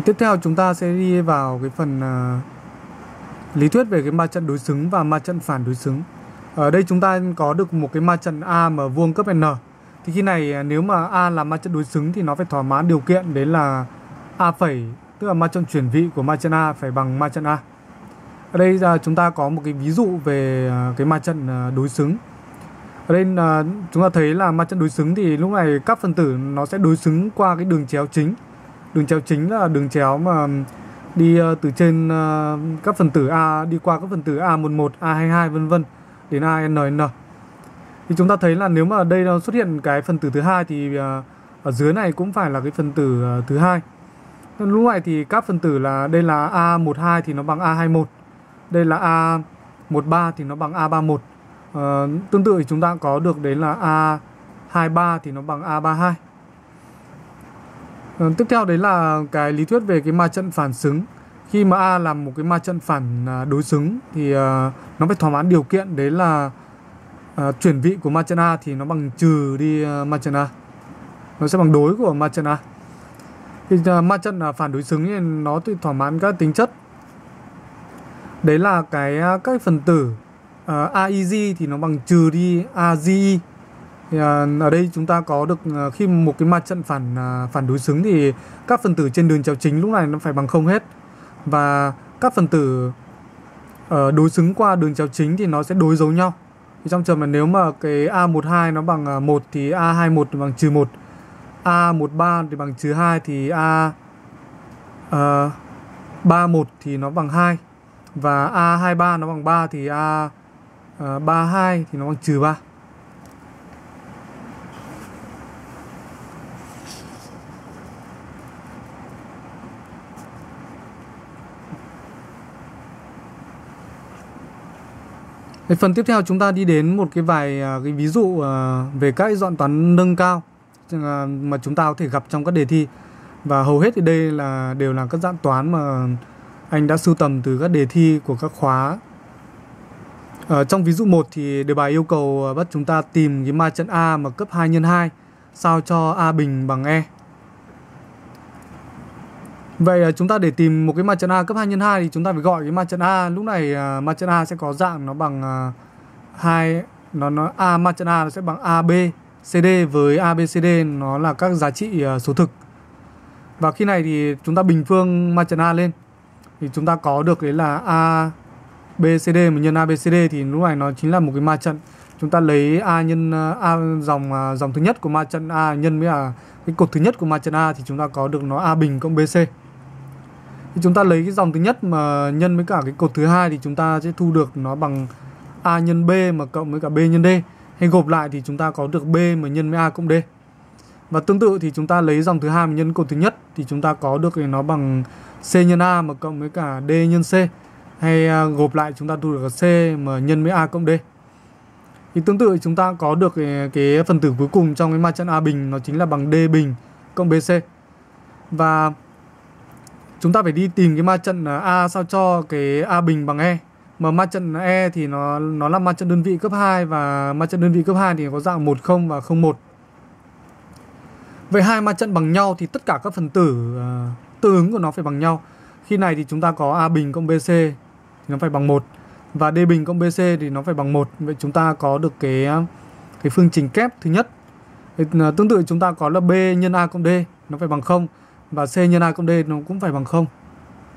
Tiếp theo chúng ta sẽ đi vào cái phần uh, lý thuyết về cái ma trận đối xứng và ma trận phản đối xứng. Ở đây chúng ta có được một cái ma trận A mà vuông cấp n. Thì khi này à, nếu mà A là ma trận đối xứng thì nó phải thỏa mãn điều kiện đấy là A phẩy tức là ma trận chuyển vị của ma trận A phải bằng ma trận A. Ở đây là chúng ta có một cái ví dụ về uh, cái ma trận uh, đối xứng. Ở đây uh, chúng ta thấy là ma trận đối xứng thì lúc này các phân tử nó sẽ đối xứng qua cái đường chéo chính. Đường chéo chính là đường chéo mà đi ờ, từ trên ờ, các phần tử A đi qua các phần tử A11, A22 vân vân đến ANN. Thì chúng ta thấy là nếu mà ở đây nó xuất hiện cái phần tử thứ hai thì ờ, ở dưới này cũng phải là cái phần tử thứ hai. Lúc này thì các phần tử là đây là A12 thì nó bằng A21. Đây là A13 thì nó bằng A31. À, tương tự thì chúng ta có được đấy là A23 thì nó bằng A32. Ờ, tiếp theo đấy là cái lý thuyết về cái ma trận phản xứng. Khi mà A làm một cái ma trận phản à, đối xứng thì uh, nó phải thỏa mãn điều kiện đấy là uh, chuyển vị của ma trận A thì nó bằng trừ đi uh, ma trận A. Nó sẽ bằng đối của ma trận A thì uh, ma trận uh, phản đối xứng thì nó thì thỏa mãn các tính chất đấy là cái uh, các phần tử uh, AEG thì nó bằng trừ đi AGE thì, à, ở đây chúng ta có được à, khi một cái mặt trận phản à, phản đối xứng thì các phần tử trên đường chéo chính lúc này nó phải bằng không hết và các phần tử ờ, đối xứng qua đường chéo chính thì nó sẽ đối dấu nhau thì trong trường mà nếu mà cái A12 nó bằng 1 thì A21 bằng trừ 1 A13 thì bằng trừ 2 thì A ờ, uh, 31 thì nó bằng 2 và A23 nó bằng 3 thì A ờ, uh, 32 thì nó bằng trừ 3. Cái phần tiếp theo chúng ta đi đến một cái vài à, cái ví dụ à, về các dọn toán nâng cao à, mà chúng ta có thể gặp trong các đề thi và hầu hết thì đây là, đều là các dạng toán mà anh đã sưu tầm từ các đề thi của các khóa ở trong ví dụ 1 thì đề bài yêu cầu bắt chúng ta tìm cái ma trận A mà cấp 2 x 2 sao cho A bình bằng E. Vậy chúng ta để tìm một cái ma trận A cấp 2 x 2 thì chúng ta phải gọi cái ma trận A. Lúc này à, mặt ma trận A sẽ có dạng nó bằng à, 2 nó nó, A ma trận A nó sẽ bằng AB CD với ABCD nó là các giá trị à, số thực. Và khi này thì chúng ta bình phương ma trận A lên thì chúng ta có được đấy là A BCD mà nhân ABCD thì lúc này nó chính là một cái ma trận. Chúng ta lấy A nhân, A dòng dòng thứ nhất của ma trận A nhân với là cái cột thứ nhất của ma trận A thì chúng ta có được nó A bình cộng BC. Thì chúng ta lấy cái dòng thứ nhất mà nhân với cả cái cột thứ hai thì chúng ta sẽ thu được nó bằng A nhân B mà cộng với cả B nhân D hay gộp lại thì chúng ta có được B mà nhân với A cộng D. Và tương tự thì chúng ta lấy dòng thứ hai mà nhân cột thứ nhất thì chúng ta có được thì nó bằng C nhân A mà cộng với cả D nhân C. Hay à, gộp lại chúng ta thu được C mà nhân với A cộng D. Thì tương tự chúng ta có được cái, cái phần tử cuối cùng trong cái ma trận A bình nó chính là bằng D bình cộng BC. Và chúng ta phải đi tìm cái ma trận A sao cho cái A bình bằng E mà ma trận E thì nó nó là ma trận đơn vị cấp 2 và ma trận đơn vị cấp 2 thì có dạng 10 và 01. Vậy hai ma trận bằng nhau thì tất cả các phần tử à, uh, tương ứng của nó phải bằng nhau. Khi này thì chúng ta có A bình cộng BC thì nó phải bằng 1 và D bình cộng BC thì nó phải bằng 1. Vậy chúng ta có được cái à, cái phương trình kép thứ nhất. Thì, uh, tương tự chúng ta có là B nhân A cộng D nó phải bằng 0 và C nhân A cộng D nó cũng phải bằng 0.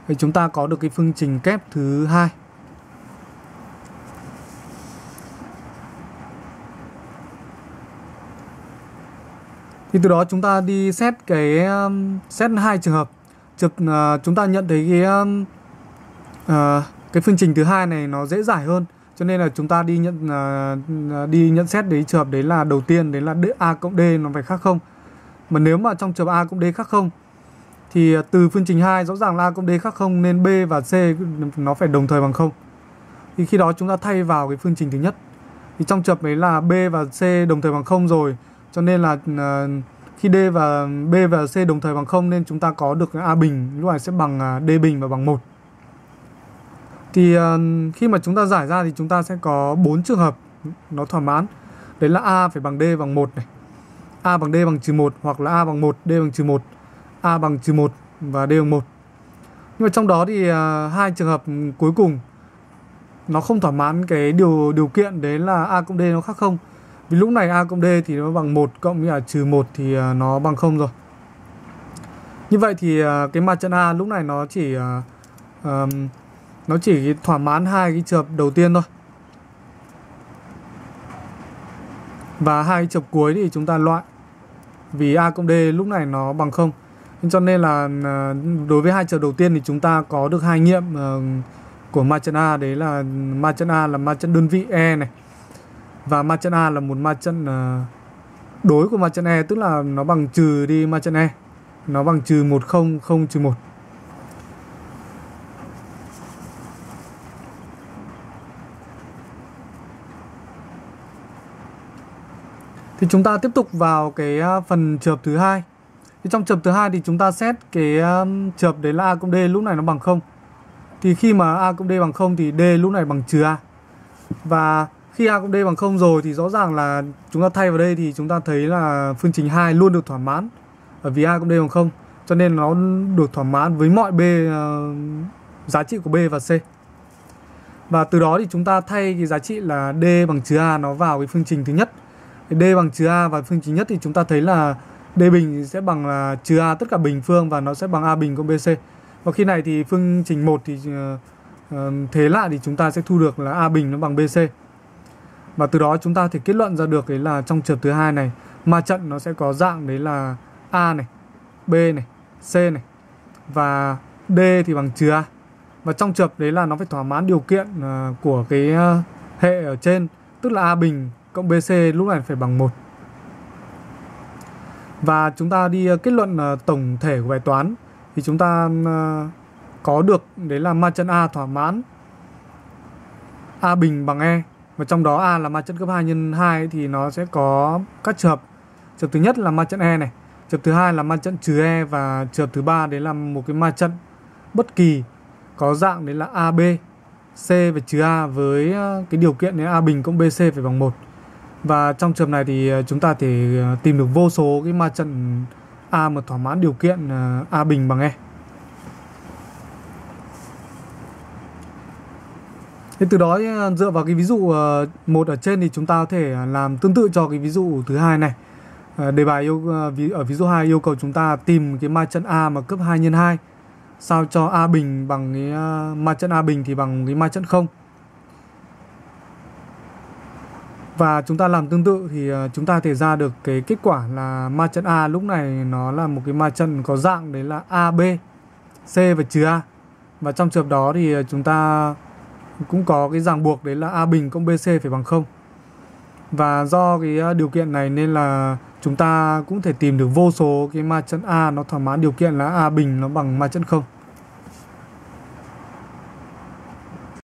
Thì chúng ta có được cái phương trình kép thứ hai. thì từ đó chúng ta đi xét cái um, xét hai trường hợp trường uh, chúng ta nhận thấy cái uh, cái phương trình thứ hai này nó dễ giải hơn cho nên là chúng ta đi nhận uh, đi nhận xét đấy trường hợp đấy là đầu tiên đấy là a cộng d nó phải khác không mà nếu mà trong trường hợp a cộng d khác không thì à, từ phương trình 2 rõ ràng là a cộng d khác không nên b và c nó phải đồng thời bằng không thì khi đó chúng ta thay vào cái phương trình thứ nhất thì trong trường đấy là b và c đồng thời bằng không rồi cho nên là à, khi D và B và C đồng thời bằng 0 nên chúng ta có được A bình lúc này sẽ bằng à, D bình và bằng 1. Thì khi mà chúng ta giải ra thì chúng ta sẽ có bốn trường hợp nó thỏa mãn. Đấy là A phải bằng D bằng 1 này. A bằng D bằng trừ 1 hoặc là A bằng 1, D bằng trừ 1, A bằng trừ 1 và D bằng 1 nhưng mà trong đó thì à, hai trường hợp cuối cùng nó không thỏa mãn cái điều điều kiện đấy là a cộng d nó khác không. Vì lúc này a cộng d thì nó bằng 1 cộng với là trừ 1 thì à, nó bằng không rồi. Như vậy thì à, cái mặt trận a lúc này nó chỉ um, nó chỉ thỏa mãn hai cái trường hợp đầu tiên thôi. Và hai trường hợp cuối thì chúng ta loại. Vì a cộng d lúc này nó bằng không cho nên là à, đối với hai trường đầu tiên thì chúng ta có được hai nghiệm ờ, của ma trận A. Đấy là ma trận A là ma trận đơn vị E này, và ma trận A là một ma trận à, đối của ma trận E tức là nó bằng trừ đi ma trận E. Nó bằng trừ một không không trừ một. Thì chúng ta tiếp tục vào cái à, phần trường thứ hai thì trong trường thứ hai thì chúng ta xét cái um, trường đấy là a cộng d lúc này nó bằng không. Thì khi mà a cộng d bằng không thì d lúc này bằng trừ a. Và khi a cộng d bằng không rồi thì rõ ràng là chúng ta thay vào đây thì chúng ta thấy là phương trình 2 luôn được thỏa mãn ở vì a cộng d bằng không. Cho nên nó được thỏa mãn với mọi b uh, giá trị của b và c. Và từ đó thì chúng ta thay cái giá trị là d bằng trừ a nó vào cái phương trình thứ nhất. D bằng trừ a và phương trình nhất thì chúng ta thấy là D bình sẽ bằng là trừ A tất cả bình phương và nó sẽ bằng A bình cộng BC. Và khi này thì phương trình 1 thì uh, thế lại thì chúng ta sẽ thu được là A bình nó bằng BC. Và từ đó chúng ta thể kết luận ra được đấy là trong trường thứ hai này ma trận nó sẽ có dạng đấy là A này, B này, C này và D thì bằng trừ A. Và trong trường đấy là nó phải thỏa mãn điều kiện uh, của cái uh, hệ ở trên tức là A bình cộng BC lúc này phải bằng 1 và chúng ta đi ờ, kết luận ờ, tổng thể của bài toán. Thì chúng ta ờ, có được đấy là ma trận A thỏa mãn A bình bằng E. Và trong đó A là ma trận cấp 2 nhân 2 thì nó sẽ có các trường hợp. Trường thứ nhất là ma trận E này, trường thứ hai là ma trận trừ E và trường thứ ba đấy là một cái ma trận bất kỳ có dạng đấy là AB C và trừ A với cái điều kiện đấy A bình cộng BC phải bằng 1 và trong trường này thì ờ, chúng ta thể ờ, tìm được vô số cái ma trận A mà thỏa mãn điều kiện ờ, A bình bằng E. Thế từ đó dựa vào cái ví dụ một ở trên thì chúng ta có thể làm tương tự cho cái ví dụ thứ hai này. Đề bài yêu ở ví dụ 2 yêu cầu chúng ta tìm cái ma trận A mà cấp 2 nhân 2 sao cho A bình bằng cái ma trận A bình thì bằng cái ma trận 0. Và chúng ta làm tương tự thì ờ, chúng ta thể ra được cái kết quả là ma trận A lúc này nó là một cái ma trận có dạng đấy là AB, C và trừ A. Và trong trường hợp đó thì ờ, chúng ta cũng có cái ràng buộc đấy là A bình cộng BC phải bằng 0. Và do cái ờ, điều kiện này nên là chúng ta cũng thể tìm được vô số cái ma trận A nó thỏa mãn điều kiện là A bình nó bằng ma trận 0.